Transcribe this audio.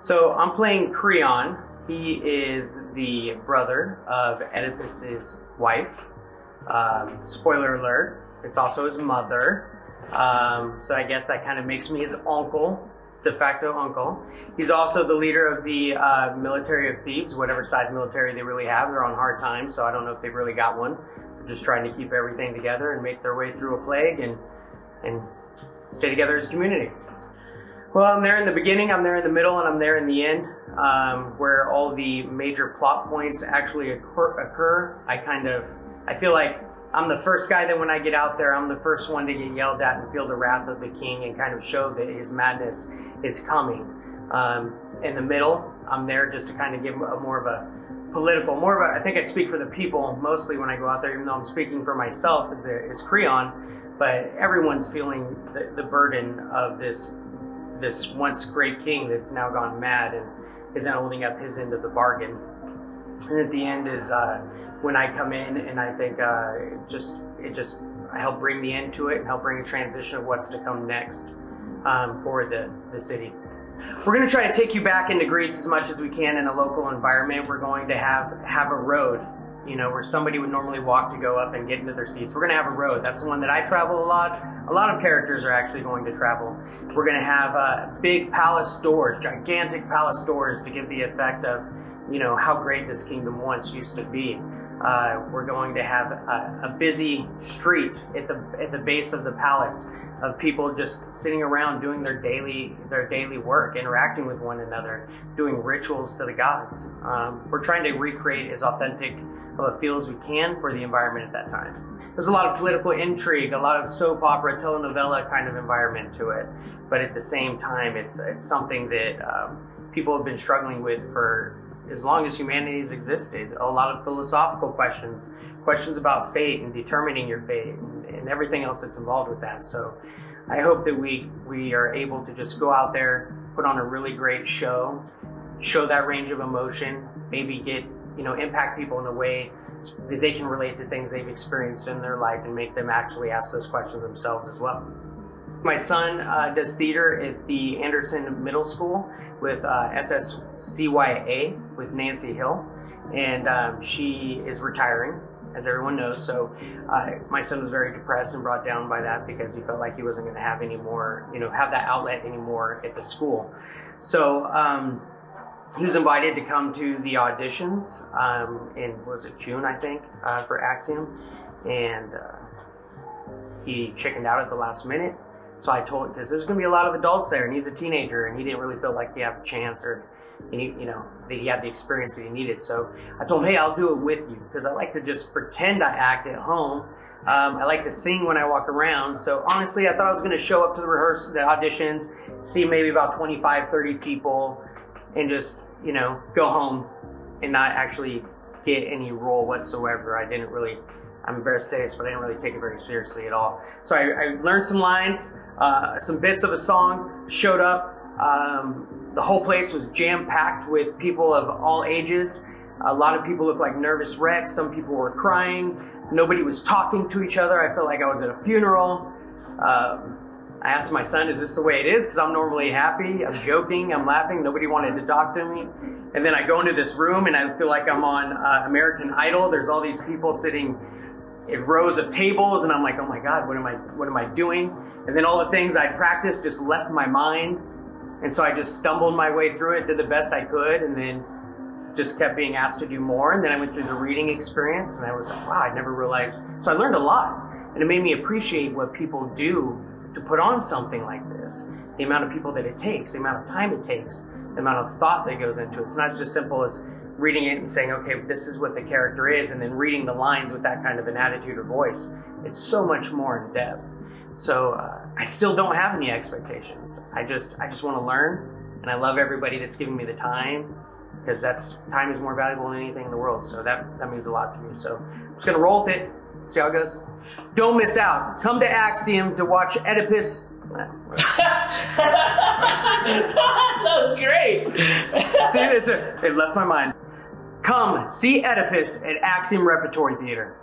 So I'm playing Creon. He is the brother of Oedipus's wife. Um, spoiler alert, it's also his mother. Um, so I guess that kind of makes me his uncle, de facto uncle. He's also the leader of the uh, military of Thebes, whatever size military they really have. They're on hard times, so I don't know if they've really got one. They're just trying to keep everything together and make their way through a plague and, and stay together as a community. Well, I'm there in the beginning, I'm there in the middle, and I'm there in the end, um, where all the major plot points actually occur, occur. I kind of, I feel like I'm the first guy that when I get out there, I'm the first one to get yelled at and feel the wrath of the king and kind of show that his madness is coming. Um, in the middle, I'm there just to kind of give a more of a political, more of a, I think I speak for the people mostly when I go out there, even though I'm speaking for myself as, a, as Creon, but everyone's feeling the, the burden of this this once great king that's now gone mad and isn't holding up his end of the bargain. And at the end is uh, when I come in and I think uh, it just it just I help bring the end to it and help bring a transition of what's to come next um, for the, the city. We're going to try to take you back into Greece as much as we can in a local environment. We're going to have have a road you know, where somebody would normally walk to go up and get into their seats. We're going to have a road. That's the one that I travel a lot. A lot of characters are actually going to travel. We're going to have uh, big palace doors, gigantic palace doors to give the effect of, you know, how great this kingdom once used to be. Uh, we're going to have a, a, busy street at the at the base of the palace of people just sitting around doing their daily their daily work, interacting with one another, doing rituals to the gods. Um, we're trying to recreate as authentic of a feel as we can for the environment at that time. There's a lot of political intrigue, a lot of soap opera, telenovela kind of environment to it, but at the same time, it's it's something that um, people have been struggling with for as long as humanity has existed. A lot of philosophical questions, questions about fate and determining your fate, and, everything else that's involved with that. So, I hope that we we are able to just go out there, put on a really great show, show that range of emotion, maybe get you know, impact people in a way that they can relate to things they've experienced in their life and make them actually ask those questions themselves as well. My son uh, does theater at the Anderson Middle School with uh, SSCYA with Nancy Hill, and um, she is retiring, as everyone knows. So uh, my son was very depressed and brought down by that because he felt like he wasn't going to have any more, you know, have that outlet anymore at the school. So um, he was invited to come to the auditions um, in was it June I think uh, for Axiom, and uh, he chickened out at the last minute. So I told him because there's going to be a lot of adults there, and he's a teenager, and he didn't really feel like he had a chance or. He, you know, that he had the experience that he needed. So I told him, hey, I'll do it with you because I like to just pretend I act at home um, I like to sing when I walk around. So honestly, I thought I was going to show up to the rehearsal, the auditions, see maybe about 25, 30 people, and just you know go home and not actually get any role whatsoever. I didn't really. I'm embarrassed to say this, but I didn't really take it very seriously at all. So I, I learned some lines, uh, some bits of a song, showed up. Um, the whole place was jam packed with people of all ages. A lot of people looked like nervous wrecks. Some people were crying. Nobody was talking to each other. I felt like I was at a funeral. Um, I asked my son, is this the way it is? Because I'm normally happy, I'm joking, I'm laughing, nobody wanted to talk to me. And then I go into this room and I feel like I'm on uh, American Idol. There's all these people sitting in rows of tables, and I'm like, oh my God, what am I, what am I doing? And then all the things I practiced just left my mind. And so I just stumbled my way through it, did the best I could, and then just kept being asked to do more. And then I went through the reading experience, and I was like, wow, I never realized. So I learned a lot. And it made me appreciate what people do to put on something like this, the amount of people that it takes, the amount of time it takes, the amount of thought that goes into it. It's not just simple as reading it and saying, okay, this is what the character is, and then reading the lines with that kind of an attitude or voice. It's so much more in depth. So uh, I still don't have any expectations. I just I just want to learn, and I love everybody that's giving me the time because that's time is more valuable than anything in the world. So that that means a lot to me. So I'm just gonna roll with it, see how it goes. Don't miss out. Come to Axiom to watch Oedipus. that was great. see, it's a, it left my mind. Come see Oedipus at Axiom Repertory Theater.